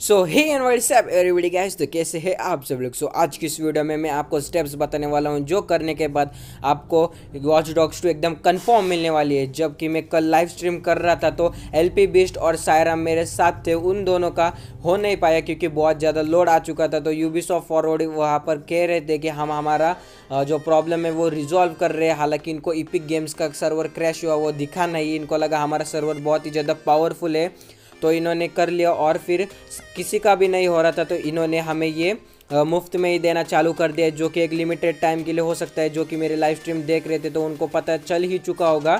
So hey and what's up everybody guys तो कैसे है आप सब लोग? सो so, आज की इस वीडियो में मैं आपको स्टेप्स बताने वाला हूँ जो करने के बाद आपको वॉच डॉग्स टू एकदम कंफर्म मिलने वाली है। जबकि मैं कल लाइव स्ट्रीम कर रहा था तो एल पी बिस्ट और सायरा मेरे साथ थे। उन दोनों का हो नहीं पाया क्योंकि बहुत ज़्यादा लोड आ चुका था। तो यू बी यूबी फॉरवर्ड वहाँ पर कह रहे थे कि हम हमारा जो प्रॉब्लम है वो रिजॉल्व कर रहे हैं। हालाँकि इनको इपिक गेम्स का सर्वर क्रैश हुआ वो दिखा नहीं। इनको लगा हमारा सर्वर बहुत ही ज़्यादा पावरफुल है। तो इन्होंने कर लिया और फिर किसी का भी नहीं हो रहा था तो इन्होंने हमें ये मुफ़्त में ही देना चालू कर दिया, जो कि एक लिमिटेड टाइम के लिए हो सकता है, जो कि मेरे लाइव स्ट्रीम देख रहे थे तो उनको पता चल ही चुका होगा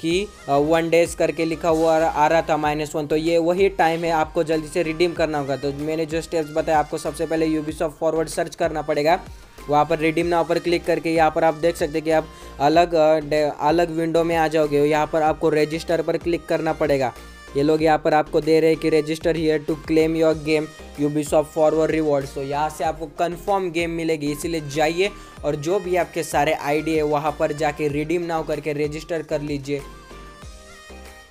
कि वन डेज़ करके लिखा हुआ आ रहा था माइनस वन तो ये वही टाइम है आपको जल्दी से रिडीम करना होगा। तो मैंने जो स्टेप्स बताया आपको सबसे पहले यूबीसॉफ्ट फॉरवर्ड सर्च करना पड़ेगा। वहाँ पर रिडीम नाव पर क्लिक करके यहाँ पर आप देख सकते हैं कि आप अलग अलग विंडो में आ जाओगे, यहाँ पर आपको रजिस्टर पर क्लिक करना पड़ेगा। ये लोग यहाँ पर आपको दे रहे हैं कि register here to claim your game Ubisoft Forward reward तो यहाँ से आपको कन्फर्म गेम मिलेगी इसीलिए जाइए और जो भी आपके सारे आईडी है वहाँ पर जाके रिडीम नाउ करके रजिस्टर कर लीजिए।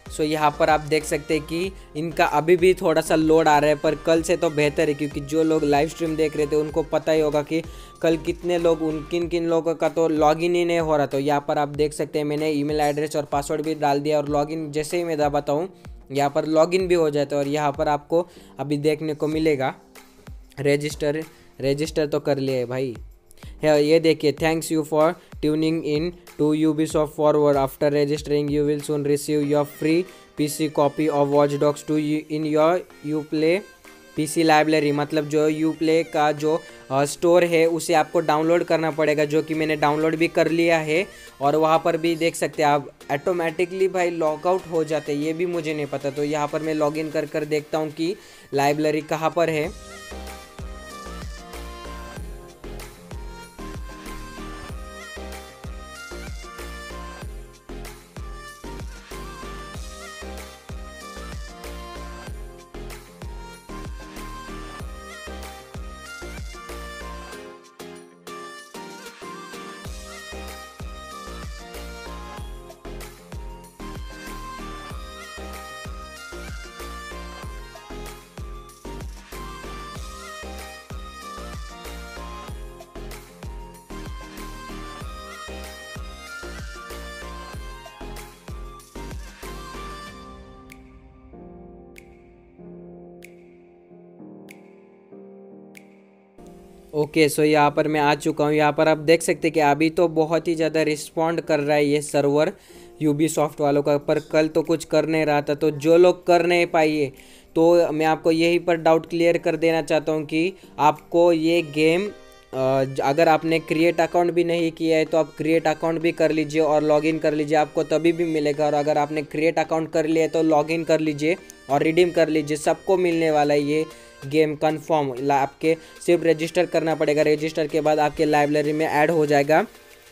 सो so, यहाँ पर आप देख सकते हैं कि इनका अभी भी थोड़ा सा लोड आ रहा है पर कल से तो बेहतर है क्योंकि जो लोग लाइव स्ट्रीम देख रहे थे उनको पता ही होगा कि कल कितने लोग उन किन किन लोगों का तो लॉगिन ही नहीं हो रहा। तो यहाँ पर आप देख सकते हैं मैंने ईमेल एड्रेस और पासवर्ड भी डाल दिया और लॉगिन जैसे ही मैं दबाता हूँ यहाँ पर लॉगिन भी हो जाता है और यहाँ पर आपको अभी देखने को मिलेगा। रजिस्टर रजिस्टर तो कर है भाई। है, ये देखिए thanks you for tuning in to Ubisoft Forward after registering you will soon receive your free PC copy of Watch Dogs two in your Uplay PC PC library मतलब जो यू प्ले का जो स्टोर है, उसे आपको download करना पड़ेगा, जो कि मैंने डाउनलोड भी कर लिया है। और वहाँ पर भी देख सकते हैं आप ऑटोमेटिकली भाई लॉकआउट हो जाते ये भी मुझे नहीं पता। तो यहाँ पर मैं लॉगिन कर कर देखता हूँ कि लाइब्रेरी कहाँ पर है। ओके सो यहाँ पर मैं आ चुका हूँ। यहाँ पर आप देख सकते हैं कि अभी तो बहुत ही ज़्यादा रिस्पॉन्ड कर रहा है ये सर्वर यूबी सॉफ्ट वालों का, पर कल तो कुछ कर नहीं रहा था। तो जो लोग कर नहीं पाइए तो मैं आपको यही पर डाउट क्लियर कर देना चाहता हूँ कि आपको ये गेम अगर आपने क्रिएट अकाउंट भी नहीं किया है तो आप क्रिएट अकाउंट भी कर लीजिए और लॉगिन कर लीजिए। आपको तभी भी मिलेगा और अगर आपने क्रिएट अकाउंट कर लिया है तो लॉगिन कर लीजिए और रिडीम कर लीजिए। सबको मिलने वाला है ये। गेम कन्फर्म आपके सिर्फ़ रजिस्टर करना पड़ेगा। रजिस्टर के बाद आपके लाइब्रेरी में ऐड हो जाएगा।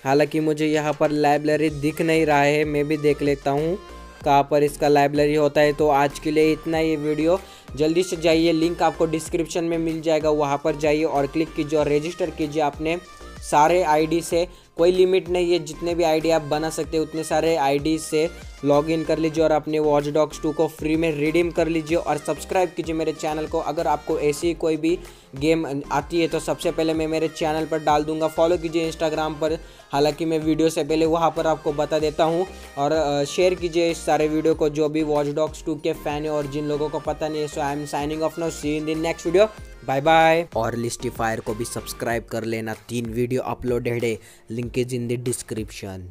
हालाँकि मुझे यहाँ पर लाइब्रेरी दिख नहीं रहा है, मैं भी देख लेता हूँ कहाँ पर इसका लाइब्रेरी होता है। तो आज के लिए इतना ही वीडियो जल्दी से जाइए लिंक आपको डिस्क्रिप्शन में मिल जाएगा, वहाँ पर जाइए और क्लिक कीजिए और रजिस्टर कीजिए आपने सारे आईडी से, कोई लिमिट नहीं है, जितने भी आईडी आप बना सकते हैं, उतने सारे आईडी से लॉगिन कर लीजिए और अपने वॉच डॉग्स टू को फ्री में रिडीम कर लीजिए और सब्सक्राइब कीजिए मेरे चैनल को। अगर आपको ऐसी कोई भी गेम आती है तो सबसे पहले मैं मेरे चैनल पर डाल दूँगा। फॉलो कीजिए इंस्टाग्राम पर, हालाँकि मैं वीडियो से पहले वहाँ पर आपको बता देता हूँ। और शेयर कीजिए इस सारे वीडियो को, जो भी वॉच डॉग्स टू के फ़ैन है और जिन लोगों को पता नहीं है so I am signing off no see in the next video bye bye और लिस्टिफायर को भी सब्सक्राइब कर लेना। तीन वीडियो अपलोडेड है। Linkage in the description